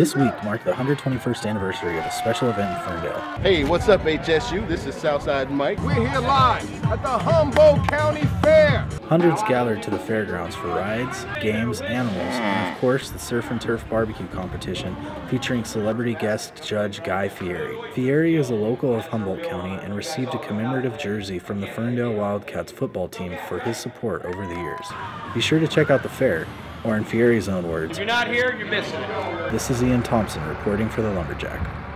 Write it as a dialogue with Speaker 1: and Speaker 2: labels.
Speaker 1: This week marked the 121st anniversary of a special event in Ferndale.
Speaker 2: Hey, what's up, HSU? This is Southside Mike.
Speaker 3: We're here live at the Humboldt County Fair.
Speaker 1: Hundreds gathered to the fairgrounds for rides, games, animals, and of course the Surf and Turf Barbecue competition featuring celebrity guest judge Guy Fieri. Fieri is a local of Humboldt County and received a commemorative jersey from the Ferndale Wildcats football team for his support over the years. Be sure to check out the fair, or in Fieri's own words,
Speaker 4: If you're not here, you're missing it.
Speaker 1: this is Ian Thompson reporting for the Lumberjack.